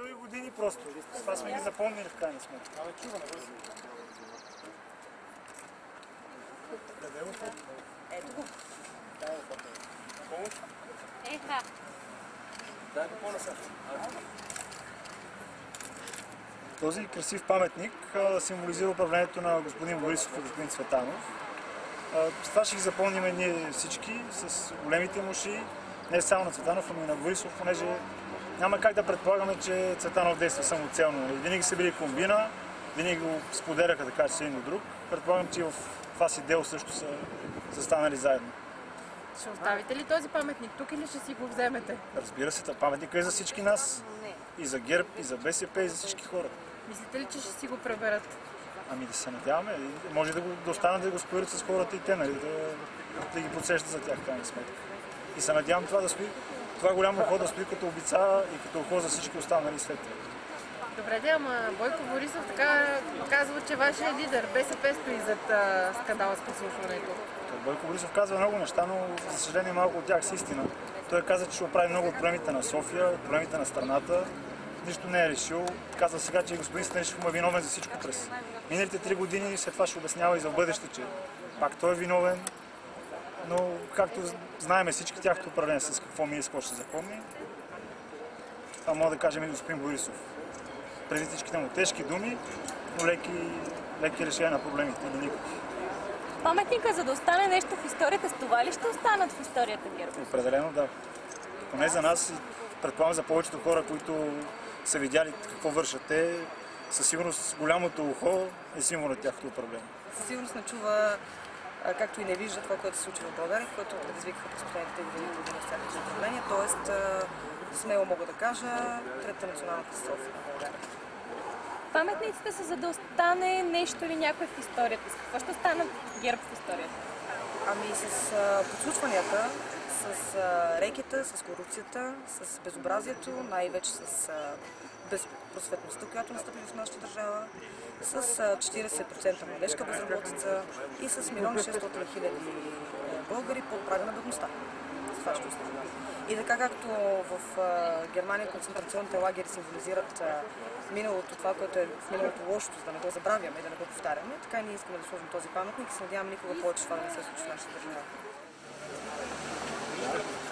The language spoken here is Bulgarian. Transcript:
дълги години просто. Това сме ги запомнили в крайна сметка. Абе, чува, не бъде. Къде го? Ето го. Дай го фото. Помощ? Еха. Дай го по-насам. Този красив паметник символизира управлението на господин Борисов и господин Цветанов. С това ще ги запомним ние всички, с големите муши, не само на Цветанов, ами и на Борисов, понеже няма как да предполагаме, че Цветанов действа самоцелно. Винаги са били комбина, винаги го споделяха така, че един до друг. Предполагам, че и в това си дело също са, са станали заедно. Ще оставите ли този паметник тук или ще си го вземете? Разбира се, паметника е за всички нас. И за ГЕРБ, и за БСП, и за всички хора. Мислите ли, че ще си го преберат? Ами да се надяваме. Може да, го, да останат да го споделят с хората и те, нали, да, да ги подсещат за тях, в крайна сметка. И се надявам това да стои, това голямо да стои като обица и като ухо за всички останали след това. Добре, де, ама Бойко Борисов така казва, че вашия лидер БСП стои зад а, скандала с подслушването. Бойко Борисов казва много неща, но за съжаление малко от тях са истина. Той каза, че ще оправи много от проблемите на София, от проблемите на страната. Нищо не е решил. Казва сега, че господин Станишев му е виновен за всичко през миналите три години. След това ще обяснява и за бъдеще, че пак той е виновен. Но, както знаем всички, тяхното управление с какво ми с какво ще запомни. Това мога да кажем и господин Борисов. Преди всичките му тежки думи, но леки, леки решения на проблемите или никакви. Паметника, за да остане нещо в историята, с това ли ще останат в историята ГЕРБ? Определено да. Поне за нас и предполагам за повечето хора, които са видяли какво вършат те, със сигурност голямото ухо е символ на тяхното управление. със сигурност не чува, както и не вижда това, което се случва в България, което предизвикаха през последните години години с тяхното управление. Тоест, смело мога да кажа, трета национална катастрофа на България. Паметниците са за да остане нещо или някой в историята. С какво ще останат ГЕРБ в историята? Ами с подслушванията, с рекета, с корупцията, с безобразието, най-вече с безпросветността, която настъпи в нашата държава, с а, 40% младежка безработица и с 1 600 хиляди българи под прага на бедността. Това ще остане. И така както в Германия концентрационните лагери символизират миналото, това, което е в миналото лошото, за да не го забравяме и да не го повтаряме, така ние искаме да сложим този паметник и се надяваме никога повече това да не се случи в нашата държава. Thank you.